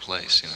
Place, you know.